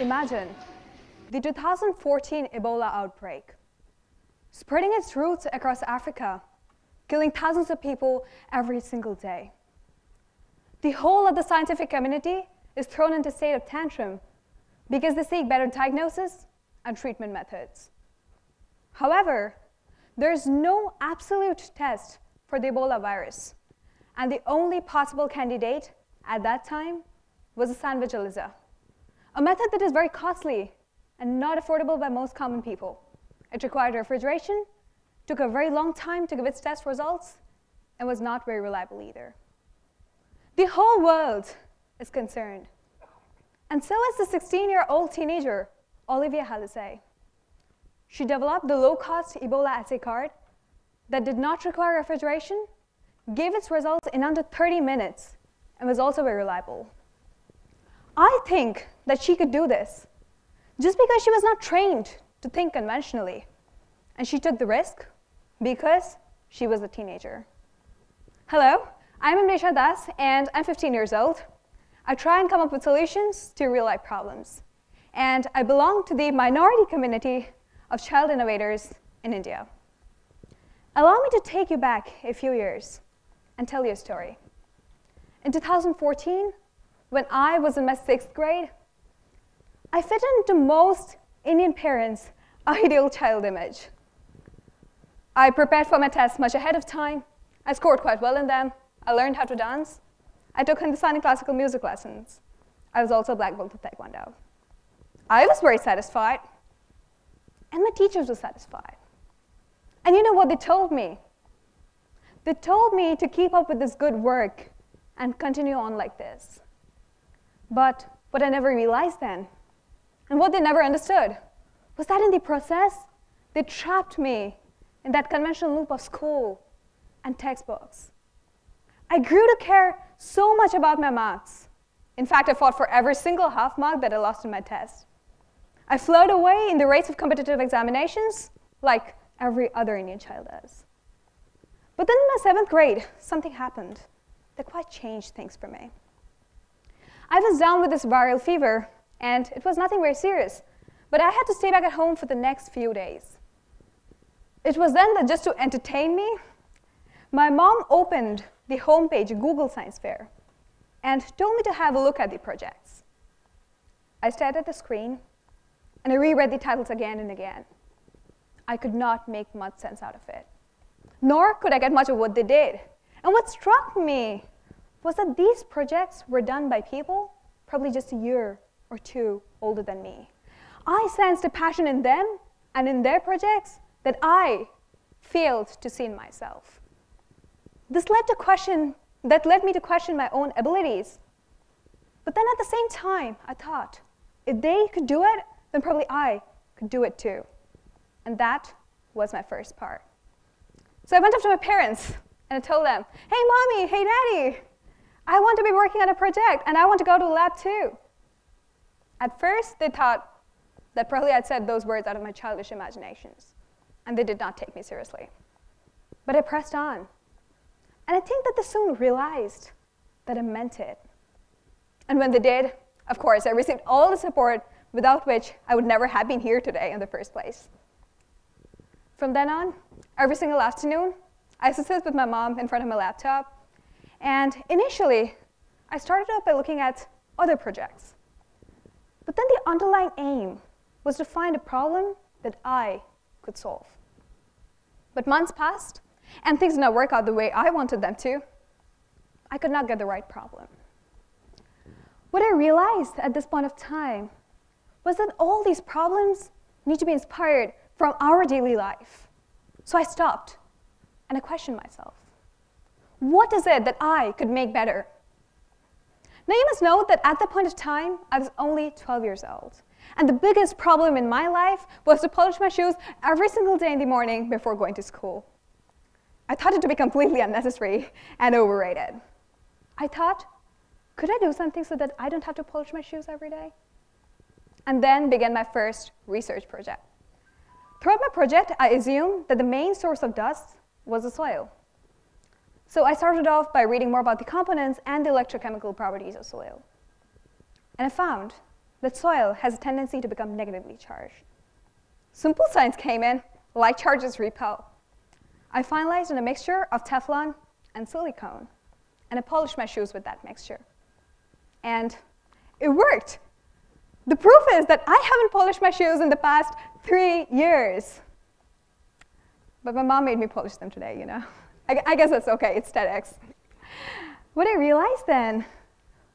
Imagine the 2014 Ebola outbreak, spreading its roots across Africa, killing thousands of people every single day. The whole of the scientific community is thrown into a state of tantrum because they seek better diagnosis and treatment methods. However, there is no absolute test for the Ebola virus, and the only possible candidate at that time was a sandwich ELISA a method that is very costly and not affordable by most common people. It required refrigeration, took a very long time to give its test results, and was not very reliable either. The whole world is concerned. And so is the 16 year old teenager, Olivia Hallisey. She developed the low cost Ebola assay card that did not require refrigeration, gave its results in under 30 minutes, and was also very reliable. I think that she could do this just because she was not trained to think conventionally. And she took the risk because she was a teenager. Hello, I'm Anwesha Das, and I'm 15 years old. I try and come up with solutions to real life problems. And I belong to the minority community of child innovators in India. Allow me to take you back a few years and tell you a story. In 2014, when I was in my sixth grade, I fit into most Indian parents' ideal child image. I prepared for my tests much ahead of time. I scored quite well in them. I learned how to dance. I took Hindustani classical music lessons. I was also a black belt of Taekwondo. I was very satisfied, and my teachers were satisfied. And you know what they told me? They told me to keep up with this good work and continue on like this. But what I never realized then, and what they never understood, was that in the process, they trapped me in that conventional loop of school and textbooks. I grew to care so much about my marks. In fact, I fought for every single half mark that I lost in my test. I flowed away in the race of competitive examinations like every other Indian child does. But then in my seventh grade, something happened that quite changed things for me. I was down with this viral fever, and it was nothing very serious, but I had to stay back at home for the next few days. It was then that just to entertain me, my mom opened the homepage Google Science Fair and told me to have a look at the projects. I stared at the screen and I reread the titles again and again. I could not make much sense out of it, nor could I get much of what they did. And what struck me was that these projects were done by people probably just a year or two older than me. I sensed a passion in them and in their projects that I failed to see in myself. This led to question that led me to question my own abilities. But then at the same time, I thought, if they could do it, then probably I could do it too. And that was my first part. So I went up to my parents and I told them, hey, mommy, hey, daddy, I want to be working on a project and I want to go to lab too. At first, they thought that probably I'd said those words out of my childish imaginations, and they did not take me seriously. But I pressed on. And I think that they soon realized that I meant it. And when they did, of course, I received all the support without which I would never have been here today in the first place. From then on, every single afternoon, I used sit with my mom in front of my laptop and initially, I started out by looking at other projects. But then the underlying aim was to find a problem that I could solve. But months passed, and things did not work out the way I wanted them to. I could not get the right problem. What I realized at this point of time was that all these problems need to be inspired from our daily life. So I stopped and I questioned myself. What is it that I could make better? Now, you must know that at that point of time, I was only 12 years old. And the biggest problem in my life was to polish my shoes every single day in the morning before going to school. I thought it to be completely unnecessary and overrated. I thought, could I do something so that I don't have to polish my shoes every day? And then began my first research project. Throughout my project, I assumed that the main source of dust was the soil. So I started off by reading more about the components and the electrochemical properties of soil. And I found that soil has a tendency to become negatively charged. Simple science came in, like charges repel. I finalized in a mixture of Teflon and silicone, and I polished my shoes with that mixture. And it worked. The proof is that I haven't polished my shoes in the past three years. But my mom made me polish them today, you know. I, I guess that's okay, it's TEDx. What I realized then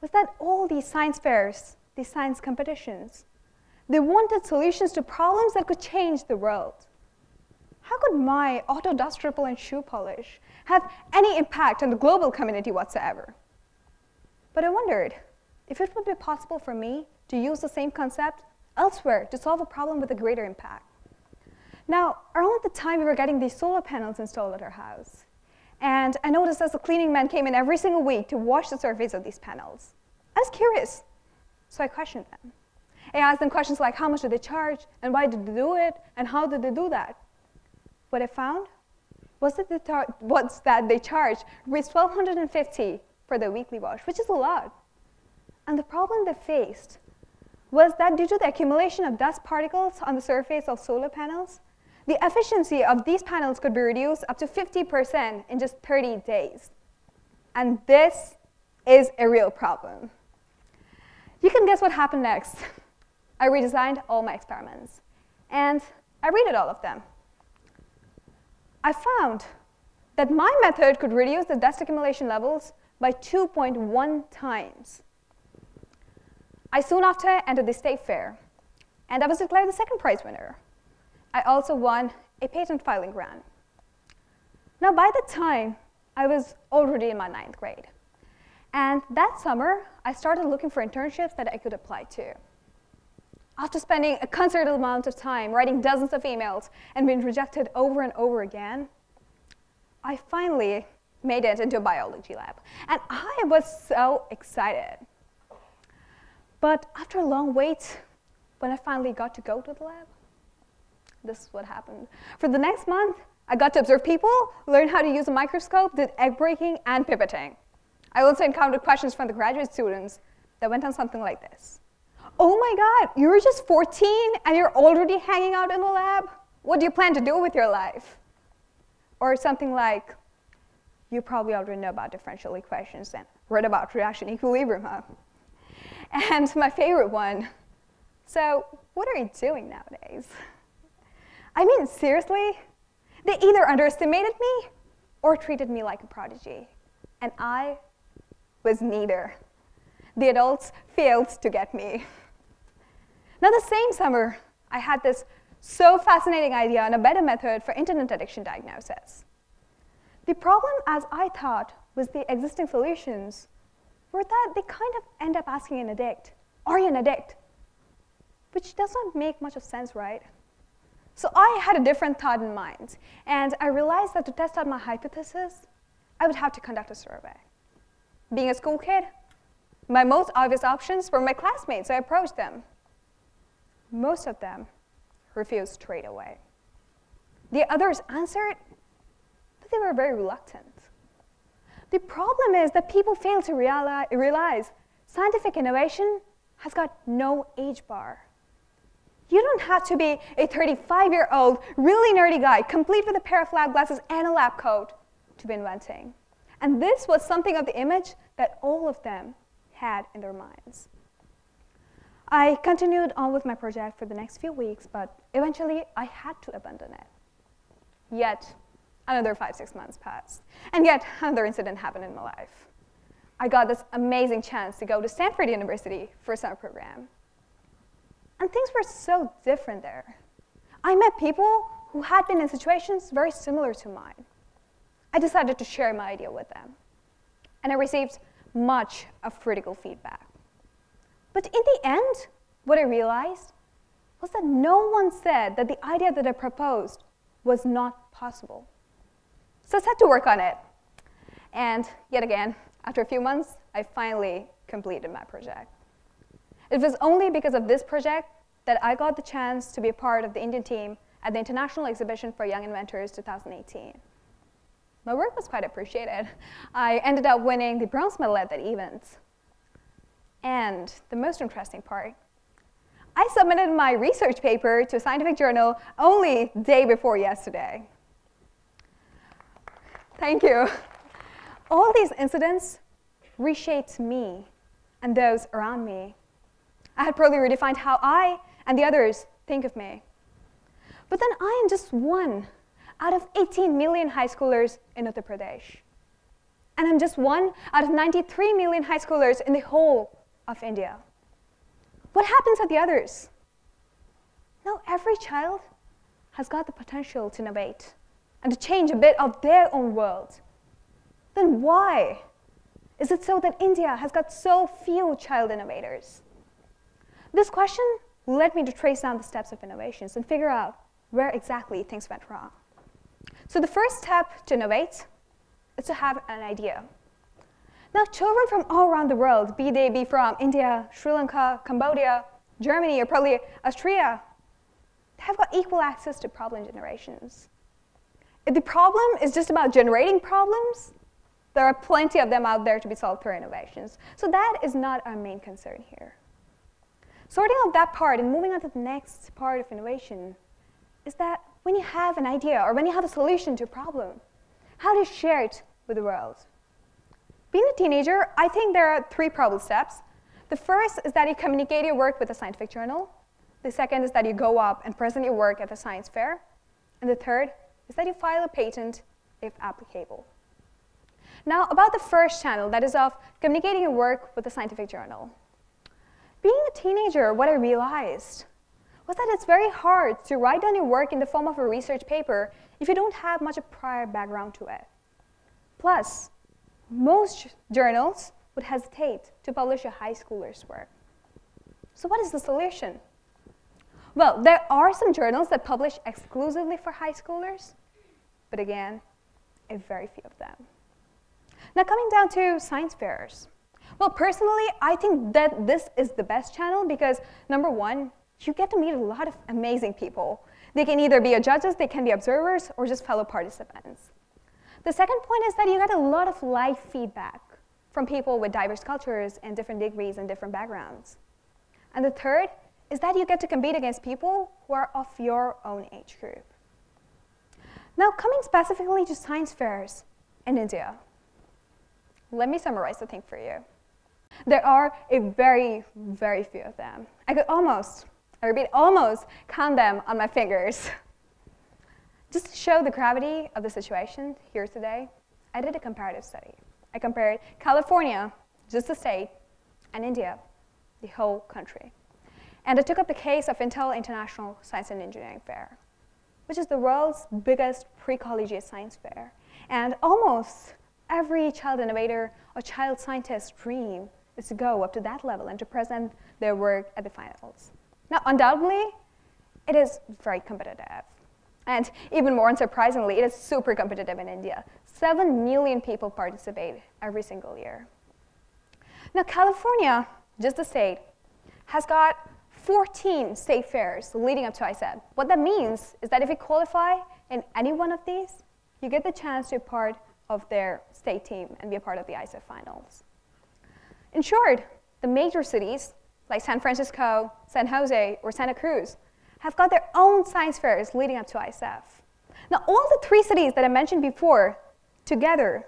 was that all these science fairs, these science competitions, they wanted solutions to problems that could change the world. How could my auto dust ripple and shoe polish have any impact on the global community whatsoever? But I wondered if it would be possible for me to use the same concept elsewhere to solve a problem with a greater impact. Now, around the time we were getting these solar panels installed at our house, and I noticed as the cleaning man came in every single week to wash the surface of these panels, I was curious, so I questioned them. I asked them questions like how much did they charge, and why did they do it, and how did they do that? What I found was that, the was that they charged rupees 1250 for their weekly wash, which is a lot. And the problem they faced was that due to the accumulation of dust particles on the surface of solar panels, the efficiency of these panels could be reduced up to 50% in just 30 days. And this is a real problem. You can guess what happened next. I redesigned all my experiments, and I redid all of them. I found that my method could reduce the dust accumulation levels by 2.1 times. I soon after entered the state fair, and I was declared the second prize winner. I also won a patent filing grant. Now, by the time I was already in my ninth grade, and that summer, I started looking for internships that I could apply to. After spending a considerable amount of time writing dozens of emails and being rejected over and over again, I finally made it into a biology lab. And I was so excited. But after a long wait, when I finally got to go to the lab, this is what happened. For the next month, I got to observe people learn how to use a microscope, did egg breaking and pipetting. I also encountered questions from the graduate students that went on something like this. Oh my God, you're just 14 and you're already hanging out in the lab? What do you plan to do with your life? Or something like, you probably already know about differential equations and read about reaction equilibrium, huh? And my favorite one, so what are you doing nowadays? I mean, seriously? They either underestimated me or treated me like a prodigy. And I was neither. The adults failed to get me. Now, the same summer, I had this so fascinating idea on a better method for internet addiction diagnosis. The problem, as I thought, was the existing solutions were that they kind of end up asking an addict, Are you an addict? Which doesn't make much of sense, right? So I had a different thought in mind, and I realized that to test out my hypothesis, I would have to conduct a survey. Being a school kid, my most obvious options were my classmates, so I approached them. Most of them refused straight away. The others answered, but they were very reluctant. The problem is that people fail to realize scientific innovation has got no age bar. You don't have to be a 35 year old, really nerdy guy, complete with a pair of lab glasses and a lab coat, to be inventing. And this was something of the image that all of them had in their minds. I continued on with my project for the next few weeks, but eventually I had to abandon it. Yet, Another five, six months passed. And yet, another incident happened in my life. I got this amazing chance to go to Stanford University for a summer program. And things were so different there. I met people who had been in situations very similar to mine. I decided to share my idea with them. And I received much of critical feedback. But in the end, what I realized was that no one said that the idea that I proposed was not possible. So I set to work on it. And yet again, after a few months, I finally completed my project. It was only because of this project that I got the chance to be a part of the Indian team at the International Exhibition for Young Inventors 2018. My work was quite appreciated. I ended up winning the bronze medal at that event. And the most interesting part, I submitted my research paper to a scientific journal only day before yesterday. Thank you. All these incidents reshaped me and those around me. I had probably redefined how I and the others think of me. But then I am just one out of 18 million high schoolers in Uttar Pradesh. And I'm just one out of 93 million high schoolers in the whole of India. What happens to the others? Now, every child has got the potential to innovate and to change a bit of their own world. Then why is it so that India has got so few child innovators? This question led me to trace down the steps of innovations and figure out where exactly things went wrong. So the first step to innovate is to have an idea. Now, children from all around the world, be they be from India, Sri Lanka, Cambodia, Germany, or probably Austria, have got equal access to problem generations. The problem is just about generating problems, there are plenty of them out there to be solved through innovations. So that is not our main concern here. Sorting out that part and moving on to the next part of innovation is that when you have an idea or when you have a solution to a problem, how to share it with the world. Being a teenager, I think there are three probable steps. The first is that you communicate your work with a scientific journal. The second is that you go up and present your work at the science fair. And the third is that you file a patent if applicable. Now, about the first channel, that is of communicating your work with a scientific journal. Being a teenager, what I realized was that it's very hard to write down your work in the form of a research paper if you don't have much of prior background to it. Plus, most journals would hesitate to publish a high schooler's work. So what is the solution? Well, there are some journals that publish exclusively for high schoolers, but again, a very few of them. Now coming down to science fairs. Well, personally, I think that this is the best channel because number one, you get to meet a lot of amazing people. They can either be judges, they can be observers, or just fellow participants. The second point is that you get a lot of live feedback from people with diverse cultures and different degrees and different backgrounds. And the third is that you get to compete against people who are of your own age group. Now, coming specifically to science fairs in India, let me summarize the thing for you. There are a very, very few of them. I could almost, I repeat, almost count them on my fingers. Just to show the gravity of the situation here today, I did a comparative study. I compared California, just the state, and India, the whole country. And I took up the case of Intel International Science and Engineering Fair, which is the world's biggest pre-collegiate science fair. And almost every child innovator or child scientist dream is to go up to that level and to present their work at the finals. Now, undoubtedly, it is very competitive. And even more unsurprisingly, it is super competitive in India. Seven million people participate every single year. Now, California, just the state, has got 14 state fairs leading up to ISEF. What that means is that if you qualify in any one of these, you get the chance to be part of their state team and be a part of the ISEF finals. In short, the major cities like San Francisco, San Jose, or Santa Cruz have got their own science fairs leading up to ISEF. Now, all the three cities that I mentioned before together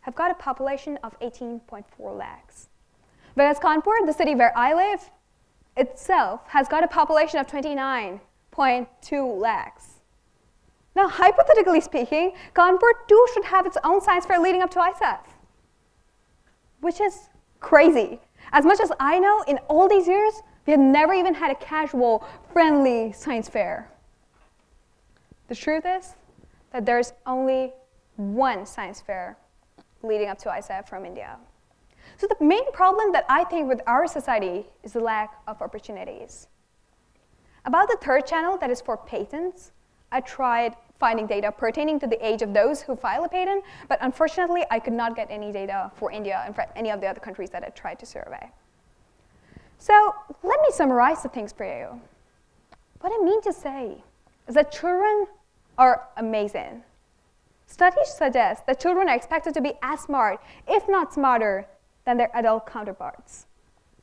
have got a population of 18.4 lakhs. Whereas Kanpur, the city where I live, itself has got a population of 29.2 lakhs. Now, hypothetically speaking, Kanpur too should have its own science fair leading up to ISEF, which is crazy. As much as I know, in all these years, we have never even had a casual, friendly science fair. The truth is that there's only one science fair leading up to ISEF from India. So the main problem that I think with our society is the lack of opportunities. About the third channel, that is for patents, I tried finding data pertaining to the age of those who file a patent, but unfortunately, I could not get any data for India and for any of the other countries that I tried to survey. So let me summarize the things for you. What I mean to say is that children are amazing. Studies suggest that children are expected to be as smart, if not smarter, than their adult counterparts.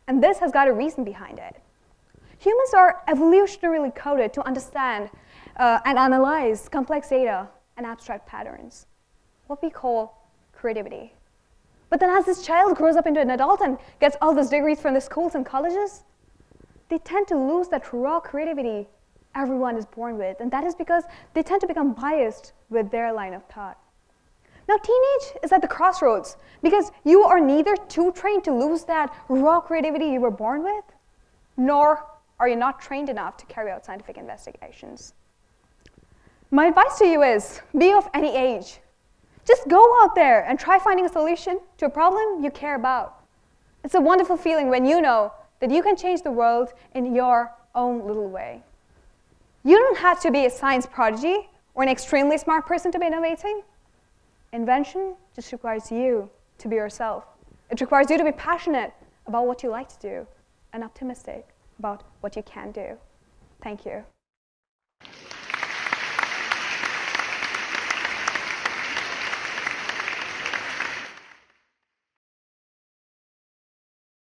And this has got a reason behind it. Humans are evolutionarily coded to understand uh, and analyze complex data and abstract patterns, what we call creativity. But then as this child grows up into an adult and gets all those degrees from the schools and colleges, they tend to lose that raw creativity everyone is born with. And that is because they tend to become biased with their line of thought. Now, teenage is at the crossroads because you are neither too trained to lose that raw creativity you were born with, nor are you not trained enough to carry out scientific investigations. My advice to you is be of any age. Just go out there and try finding a solution to a problem you care about. It's a wonderful feeling when you know that you can change the world in your own little way. You don't have to be a science prodigy or an extremely smart person to be innovating. Invention just requires you to be yourself. It requires you to be passionate about what you like to do and optimistic about what you can do. Thank you.